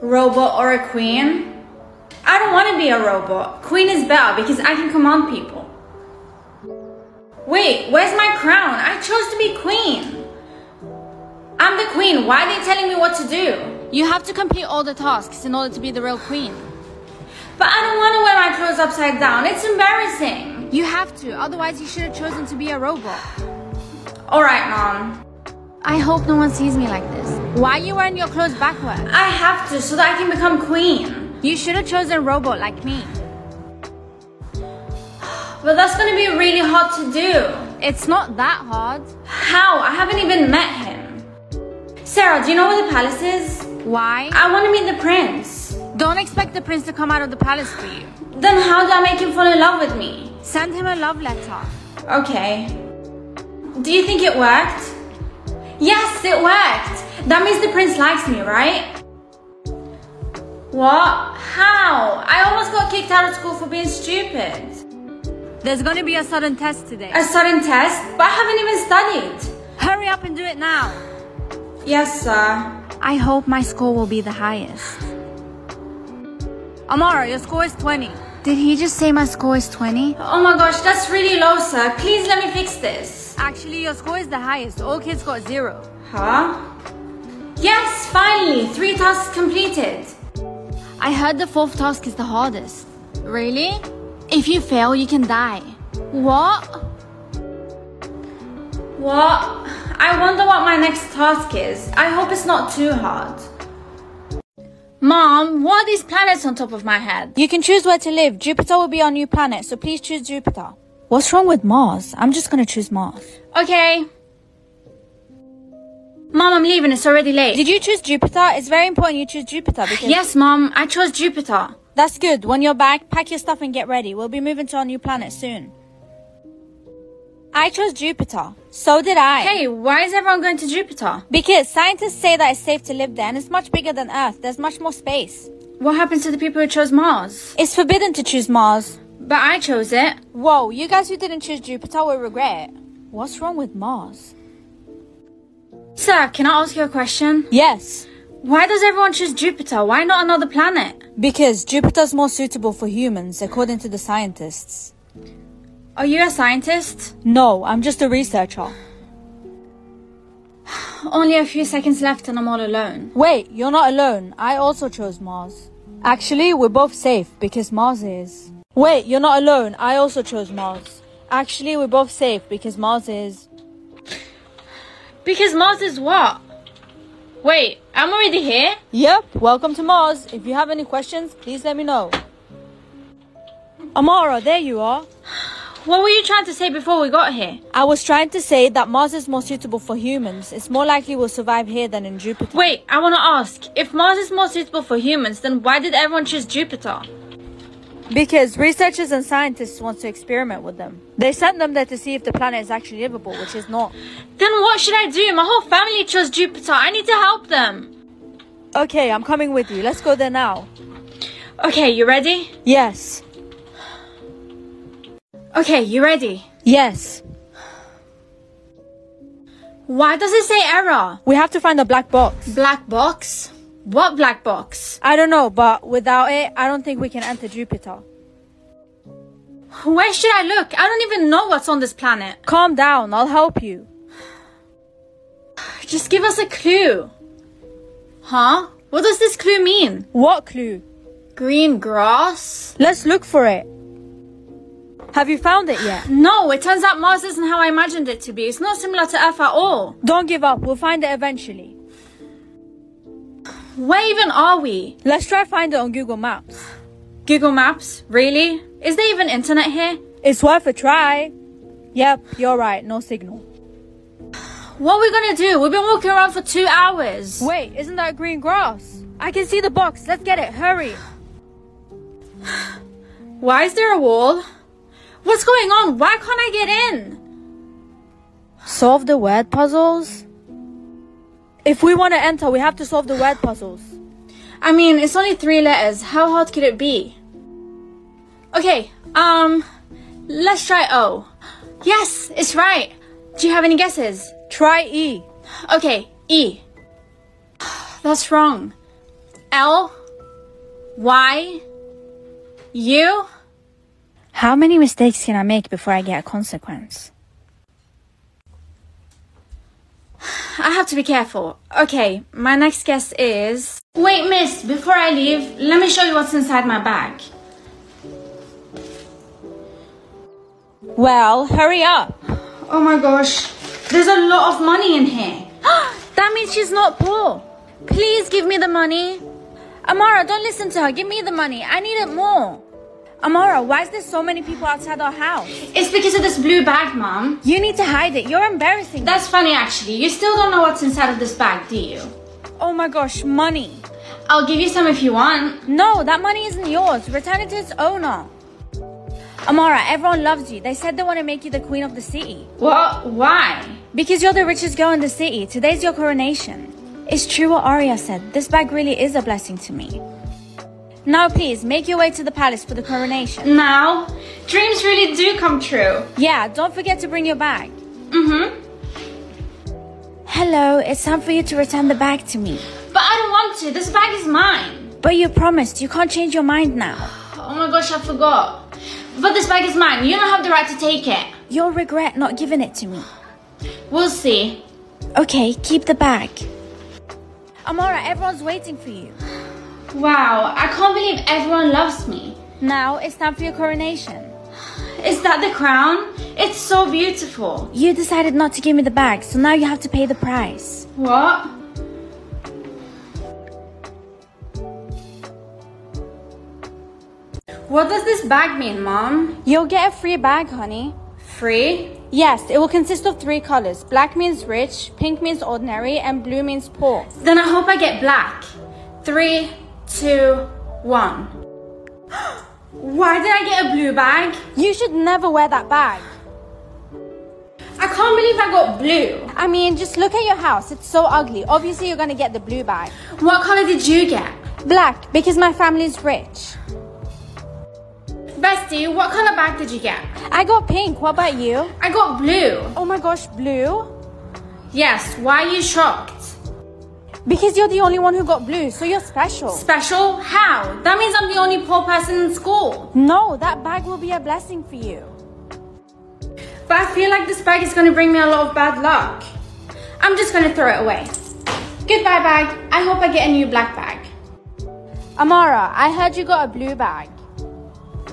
Robot or a queen? I don't want to be a robot. Queen is better because I can command people. Wait, where's my crown? I chose to be queen. I'm the queen. Why are they telling me what to do? You have to complete all the tasks in order to be the real queen. But I don't want to wear my clothes upside down. It's embarrassing. You have to, otherwise you should have chosen to be a robot. Alright, mom. I hope no one sees me like this. Why are you wearing your clothes backward? I have to so that I can become queen. You should have chosen a robot like me. But that's gonna be really hard to do. It's not that hard. How? I haven't even met him. Sarah, do you know where the palace is? Why? I want to meet the prince. Don't expect the prince to come out of the palace for you. Then how do I make him fall in love with me? Send him a love letter. Okay. Do you think it worked? Yes, it worked. That means the prince likes me, right? What? How? I almost got kicked out of school for being stupid. There's gonna be a sudden test today. A sudden test? But I haven't even studied. Hurry up and do it now. Yes, sir. I hope my score will be the highest. Amara, your score is 20. Did he just say my score is 20? Oh my gosh, that's really low, sir. Please let me fix this. Actually, your score is the highest. All kids got zero. Huh? Yes, finally! Three tasks completed. I heard the fourth task is the hardest. Really? If you fail, you can die. What? What? I wonder what my next task is. I hope it's not too hard. Mom, what are these planets on top of my head? You can choose where to live. Jupiter will be our new planet, so please choose Jupiter. What's wrong with Mars? I'm just gonna choose Mars. Okay. Mom, I'm leaving. It's already late. Did you choose Jupiter? It's very important you choose Jupiter because. Yes, Mom. I chose Jupiter. That's good. When you're back, pack your stuff and get ready. We'll be moving to our new planet soon. I chose Jupiter. So did I. Hey, why is everyone going to Jupiter? Because scientists say that it's safe to live there and it's much bigger than Earth. There's much more space. What happens to the people who chose Mars? It's forbidden to choose Mars. But I chose it. Whoa, you guys who didn't choose Jupiter will regret it. What's wrong with Mars? Sir, can I ask you a question? Yes. Why does everyone choose Jupiter? Why not another planet? Because Jupiter's more suitable for humans, according to the scientists. Are you a scientist? No, I'm just a researcher. Only a few seconds left and I'm all alone. Wait, you're not alone. I also chose Mars. Actually, we're both safe because Mars is. Wait, you're not alone. I also chose Mars. Actually, we're both safe because Mars is. Because Mars is what? Wait, I'm already here? Yep, welcome to Mars. If you have any questions, please let me know. Amara, there you are. What were you trying to say before we got here? I was trying to say that Mars is more suitable for humans. It's more likely we'll survive here than in Jupiter. Wait, I want to ask. If Mars is more suitable for humans, then why did everyone choose Jupiter? Because researchers and scientists want to experiment with them. They sent them there to see if the planet is actually livable, which is not. Then what should I do? My whole family chose Jupiter. I need to help them. Okay, I'm coming with you. Let's go there now. Okay, you ready? Yes. Okay, you ready? Yes. Why does it say error? We have to find a black box. Black box? What black box? I don't know, but without it, I don't think we can enter Jupiter. Where should I look? I don't even know what's on this planet. Calm down, I'll help you. Just give us a clue. Huh? What does this clue mean? What clue? Green grass? Let's look for it. Have you found it yet? No, it turns out Mars isn't how I imagined it to be. It's not similar to Earth at all. Don't give up, we'll find it eventually. Where even are we? Let's try find it on Google Maps. Google Maps? Really? Is there even internet here? It's worth a try. Yep, you're right, no signal. What are we gonna do? We've been walking around for two hours. Wait, isn't that green grass? I can see the box. Let's get it. Hurry. Why is there a wall? What's going on? Why can't I get in? Solve the word puzzles? If we want to enter, we have to solve the word puzzles. I mean, it's only three letters. How hard could it be? Okay, um, let's try O. Yes, it's right. Do you have any guesses? Try E. Okay, E. That's wrong. L Y U. How many mistakes can I make before I get a consequence? I have to be careful. Okay, my next guess is. Wait, miss, before I leave, let me show you what's inside my bag. Well, hurry up. Oh my gosh, there's a lot of money in here. that means she's not poor. Please give me the money. Amara, don't listen to her. Give me the money. I need it more. Amara, why is there so many people outside our house? It's because of this blue bag, Mom. You need to hide it. You're embarrassing. That's funny, actually. You still don't know what's inside of this bag, do you? Oh my gosh, money. I'll give you some if you want. No, that money isn't yours. Return it to its owner. Amara, everyone loves you. They said they want to make you the queen of the city. What? Why? Because you're the richest girl in the city. Today's your coronation. It's true what Arya said. This bag really is a blessing to me. Now, please, make your way to the palace for the coronation. Now? Dreams really do come true. Yeah, don't forget to bring your bag. Mm-hmm. Hello, it's time for you to return the bag to me. But I don't want to. This bag is mine. But you promised. You can't change your mind now. Oh my gosh, I forgot. But this bag is mine. You don't have the right to take it. You'll regret not giving it to me. We'll see. Okay, keep the bag. Amara, everyone's waiting for you. Wow, I can't believe everyone loves me. Now it's time for your coronation. Is that the crown? It's so beautiful. You decided not to give me the bag, so now you have to pay the price. What? What does this bag mean, Mom? You'll get a free bag, honey. Free? Yes, it will consist of three colors. Black means rich, pink means ordinary, and blue means poor. Then I hope I get black. Three, two, one. Why did I get a blue bag? You should never wear that bag. I can't believe I got blue. I mean, just look at your house. It's so ugly. Obviously, you're gonna get the blue bag. What color did you get? Black, because my family's rich. Bestie, what color bag did you get? I got pink. What about you? I got blue. Oh my gosh, blue? Yes, why are you shocked? Because you're the only one who got blue, so you're special. Special? How? That means I'm the only poor person in school. No, that bag will be a blessing for you. But I feel like this bag is gonna bring me a lot of bad luck. I'm just gonna throw it away. Goodbye, bag. I hope I get a new black bag. Amara, I heard you got a blue bag.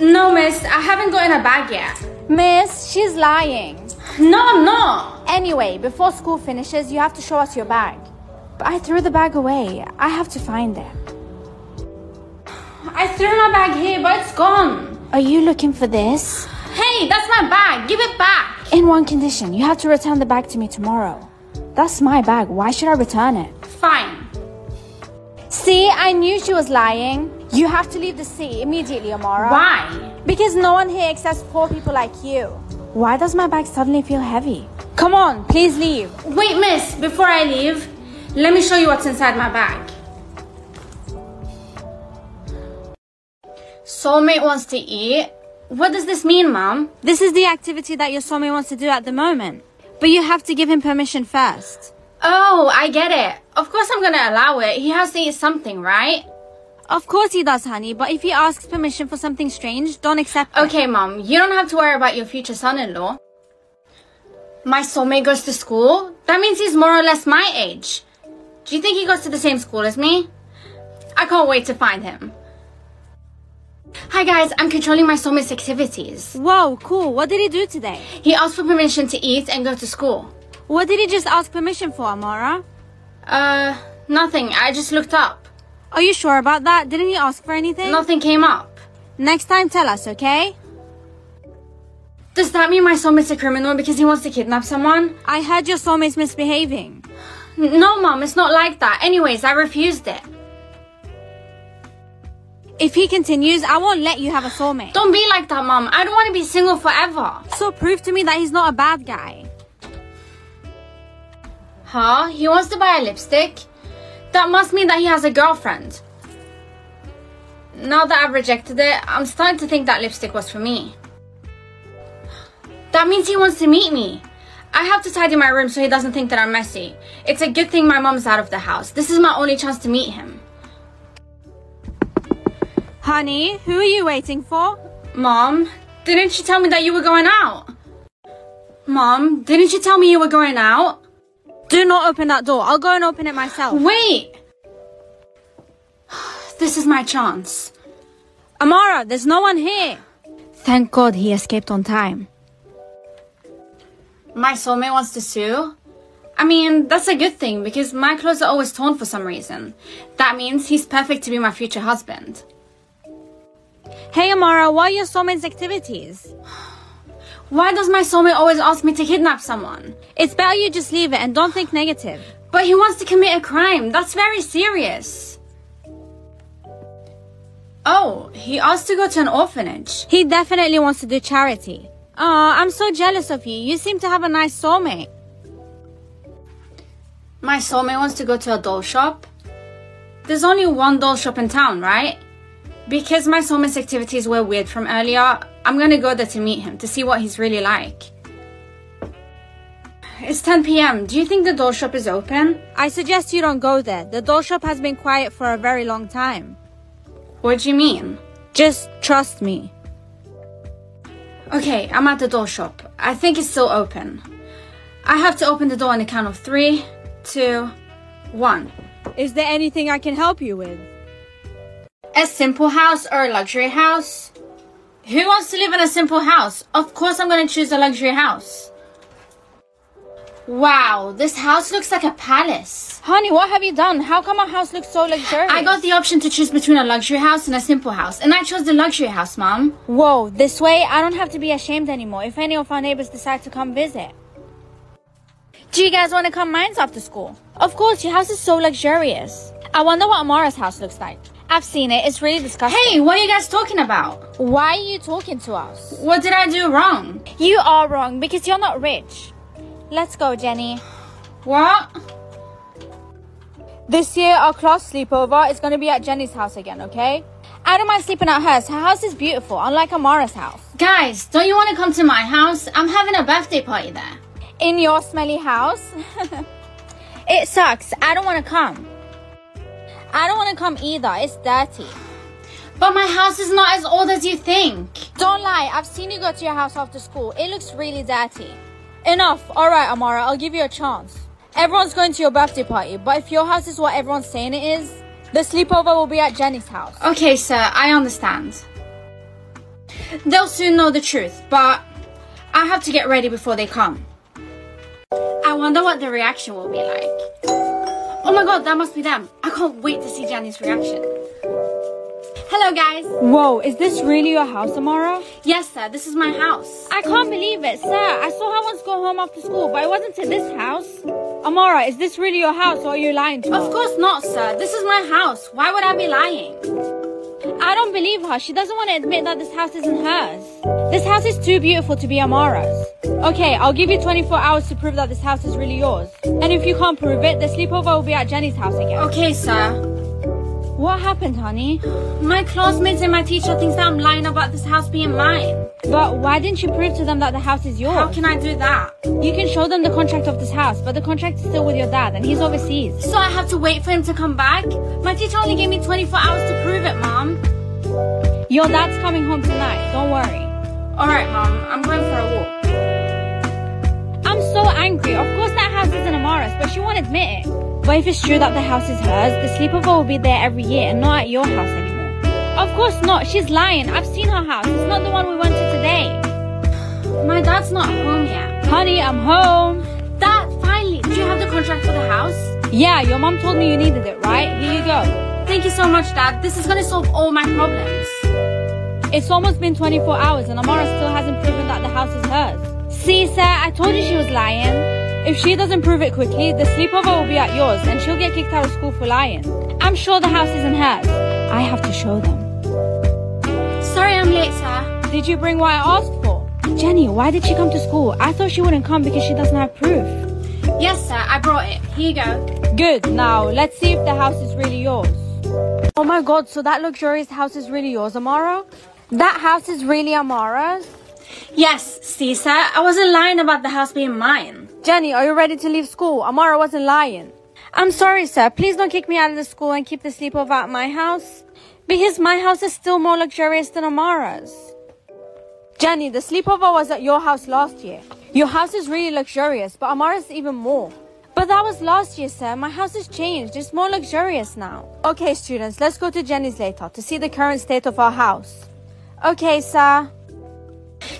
No, miss, I haven't gotten a bag yet. Miss, she's lying. No, I'm not. Anyway, before school finishes, you have to show us your bag. But I threw the bag away. I have to find it. I threw my bag here, but it's gone. Are you looking for this? Hey, that's my bag. Give it back. In one condition, you have to return the bag to me tomorrow. That's my bag. Why should I return it? Fine. See, I knew she was lying. You have to leave the city immediately, Amara. Why? Because no one here accepts poor people like you. Why does my bag suddenly feel heavy? Come on, please leave. Wait, miss, before I leave, let me show you what's inside my bag. Soulmate wants to eat? What does this mean, Mom? This is the activity that your soulmate wants to do at the moment. But you have to give him permission first. Oh, I get it. Of course I'm gonna allow it. He has to eat something, right? Of course he does, honey, but if he asks permission for something strange, don't accept it. Okay, Mom, you don't have to worry about your future son-in-law. My soulmate goes to school? That means he's more or less my age. Do you think he goes to the same school as me? I can't wait to find him. Hi guys, I'm controlling my soulmate's activities. Whoa, cool. What did he do today? He asked for permission to eat and go to school. What did he just ask permission for, Amara? Uh, nothing. I just looked up. Are you sure about that? Didn't he ask for anything? Nothing came up. Next time, tell us, okay? Does that mean my soulmate's a criminal because he wants to kidnap someone? I heard your soulmate's misbehaving. No, Mom, it's not like that. Anyways, I refused it. If he continues, I won't let you have a soulmate. Don't be like that, Mom. I don't want to be single forever. So prove to me that he's not a bad guy. Huh? He wants to buy a lipstick? That must mean that he has a girlfriend. Now that I've rejected it, I'm starting to think that lipstick was for me. That means he wants to meet me. I have to tidy my room so he doesn't think that I'm messy. It's a good thing my mom's out of the house. This is my only chance to meet him. Honey, who are you waiting for? Mom, didn't you tell me that you were going out? Mom, didn't you tell me you were going out? Do not open that door. I'll go and open it myself. Wait! This is my chance. Amara, there's no one here. Thank God he escaped on time. My soulmate wants to sue? I mean, that's a good thing because my clothes are always torn for some reason. That means he's perfect to be my future husband. Hey Amara, what are your soulmate's activities? Why does my soulmate always ask me to kidnap someone? It's better you just leave it and don't think negative. But he wants to commit a crime. That's very serious. Oh, he asked to go to an orphanage. He definitely wants to do charity. Oh, I'm so jealous of you. You seem to have a nice soulmate. My soulmate wants to go to a doll shop. There's only one doll shop in town, right? Because my soulmate's activities were weird from earlier, I'm gonna go there to meet him to see what he's really like. It's 10 p.m. Do you think the doll shop is open? I suggest you don't go there. The doll shop has been quiet for a very long time. What do you mean? Just trust me. Okay, I'm at the door shop. I think it's still open. I have to open the door on the count of three, two, one. Is there anything I can help you with? A simple house or a luxury house? Who wants to live in a simple house? Of course I'm gonna choose a luxury house. Wow, this house looks like a palace. Honey, what have you done? How come our house looks so luxurious? I got the option to choose between a luxury house and a simple house, and I chose the luxury house, Mom. Whoa, this way I don't have to be ashamed anymore if any of our neighbors decide to come visit. Do you guys want to come mines after school? Of course, your house is so luxurious. I wonder what Amara's house looks like. I've seen it, it's really disgusting. Hey, what are you guys talking about? Why are you talking to us? What did I do wrong? You are wrong because you're not rich. Let's go, Jenny. What? This year, our class sleepover is going to be at Jenny's house again, okay? I don't mind sleeping at hers. Her house is beautiful, unlike Amara's house. Guys, don't you want to come to my house? I'm having a birthday party there. In your smelly house? it sucks. I don't want to come. I don't want to come either. It's dirty. But my house is not as old as you think. Don't lie. I've seen you go to your house after school. It looks really dirty. Enough. All right, Amara. I'll give you a chance. Everyone's going to your birthday party, but if your house is what everyone's saying it is, the sleepover will be at Jenny's house. Okay, sir. I understand. They'll soon know the truth, but I have to get ready before they come. I wonder what the reaction will be like. Oh my god, that must be them. I can't wait to see Jenny's reaction. Hello, guys. Whoa, is this really your house, Amara? Yes, sir. This is my house. I can't believe it, sir. I saw her once go home after school, but it wasn't to this house. Amara, is this really your house or are you lying to me? Of course not, sir. This is my house. Why would I be lying? I don't believe her. She doesn't want to admit that this house isn't hers. This house is too beautiful to be Amara's. Okay, I'll give you 24 hours to prove that this house is really yours. And if you can't prove it, the sleepover will be at Jenny's house again. Okay, sir. What happened, honey? My classmates and my teacher thinks that I'm lying about this house being mine. But why didn't you prove to them that the house is yours? How can I do that? You can show them the contract of this house, but the contract is still with your dad, and he's overseas. So I have to wait for him to come back? My teacher only gave me 24 hours to prove it, Mom. Your dad's coming home tonight, don't worry. Alright, Mom. I'm going for a walk. I'm so angry. Of course that house isn't Amara's, but she won't admit it. But if it's true that the house is hers, the sleepover will be there every year and not at your house anymore. Of course not. She's lying. I've seen her house. It's not the one we went to today. My dad's not home yet. Honey, I'm home. Dad, finally. Do you have the contract for the house? Yeah, your mom told me you needed it, right? Here you go. Thank you so much, Dad. This is gonna solve all my problems. It's almost been 24 hours and Amara still hasn't proven that the house is hers. See, sir, I told you she was lying. If she doesn't prove it quickly, the sleepover will be at yours and she'll get kicked out of school for lying. I'm sure the house isn't hers. I have to show them. Sorry I'm late, sir. Did you bring what I asked for? Jenny, why did she come to school? I thought she wouldn't come because she doesn't have proof. Yes, sir. I brought it. Here you go. Good. Now, let's see if the house is really yours. Oh my god, so that luxurious house is really yours, Amara? That house is really Amara's? Yes, see, sir. I wasn't lying about the house being mine. Jenny, are you ready to leave school? Amara wasn't lying. I'm sorry, sir. Please don't kick me out of the school and keep the sleepover at my house. Because my house is still more luxurious than Amara's. Jenny, the sleepover was at your house last year. Your house is really luxurious, but Amara's even more. But that was last year, sir. My house has changed. It's more luxurious now. Okay, students, let's go to Jenny's later to see the current state of our house. Okay, sir.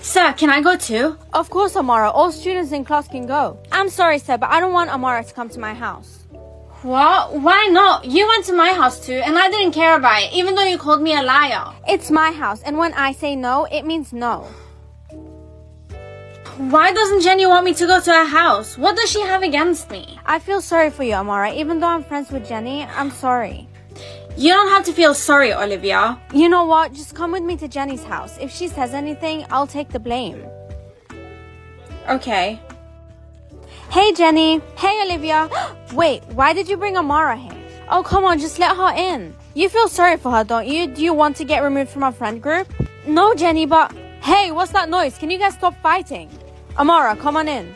Sir, can I go too? Of course, Amara. All students in class can go. I'm sorry, sir, but I don't want Amara to come to my house. What? Why not? You went to my house too, and I didn't care about it, even though you called me a liar. It's my house, and when I say no, it means no. Why doesn't Jenny want me to go to her house? What does she have against me? I feel sorry for you, Amara. Even though I'm friends with Jenny, I'm sorry. You don't have to feel sorry, Olivia. You know what? Just come with me to Jenny's house. If she says anything, I'll take the blame. Okay. Hey, Jenny. Hey, Olivia. Wait, why did you bring Amara here? Oh, come on, just let her in. You feel sorry for her, don't you? Do you want to get removed from our friend group? No, Jenny, but... Hey, what's that noise? Can you guys stop fighting? Amara, come on in.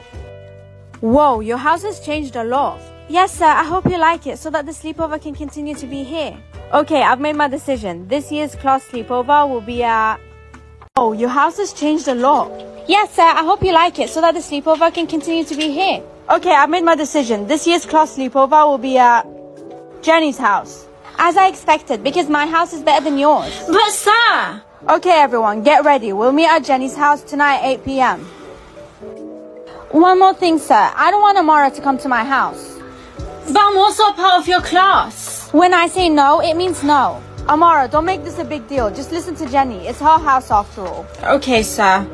Whoa, your house has changed a lot. Yes, sir, I hope you like it so that the sleepover can continue to be here. Okay, I've made my decision. This year's class sleepover will be at... Oh, your house has changed a lot. Yes, sir, I hope you like it so that the sleepover can continue to be here. Okay, I've made my decision. This year's class sleepover will be at Jenny's house. As I expected, because my house is better than yours. But sir! Okay, everyone, get ready. We'll meet at Jenny's house tonight at 8 p.m. One more thing, sir. I don't want Amara to come to my house. But I'm also a part of your class. When I say no, it means no. Amara, don't make this a big deal. Just listen to Jenny. It's her house after all. Okay, sir.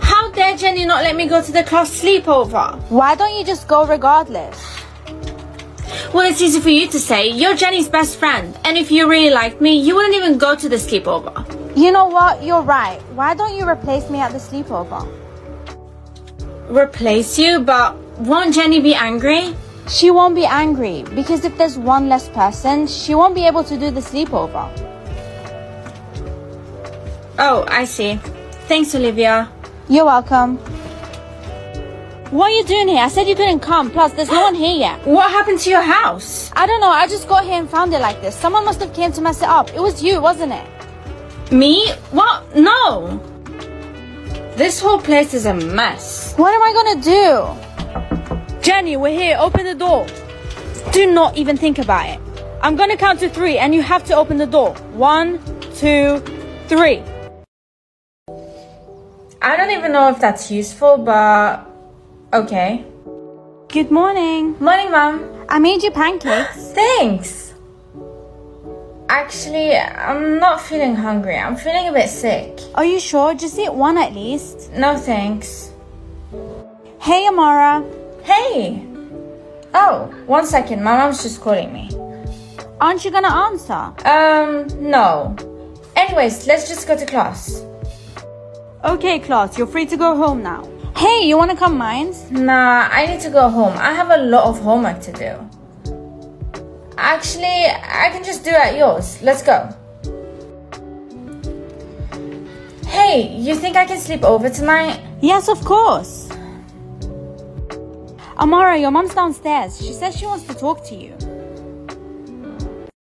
How dare Jenny not let me go to the class sleepover? Why don't you just go regardless? Well, it's easy for you to say. You're Jenny's best friend. And if you really liked me, you wouldn't even go to the sleepover. You know what? You're right. Why don't you replace me at the sleepover? Replace you? But won't Jenny be angry? She won't be angry because if there's one less person, she won't be able to do the sleepover. Oh, I see. Thanks, Olivia. You're welcome. What are you doing here? I said you couldn't come. Plus, there's no one here yet. What happened to your house? I don't know. I just got here and found it like this. Someone must have came to mess it up. It was you, wasn't it? Me? What? No. This whole place is a mess. What am I gonna do? Jenny, we're here. Open the door. Do not even think about it. I'm gonna count to three and you have to open the door. One, two, three. I don't even know if that's useful, but okay. Good morning. Morning, Mom. I made you pancakes. Thanks. Actually, I'm not feeling hungry. I'm feeling a bit sick. Are you sure? Just eat one at least. No thanks. Hey, Amara. Hey! Oh, one second. My mom's just calling me. Aren't you gonna answer? Um, no. Anyways, let's just go to class. Okay, class, you're free to go home now. Hey, you wanna come mine? Nah, I need to go home. I have a lot of homework to do. Actually, I can just do it at yours. Let's go. Hey, you think I can sleep over tonight? Yes, of course. Amara, your mom's downstairs. She says she wants to talk to you.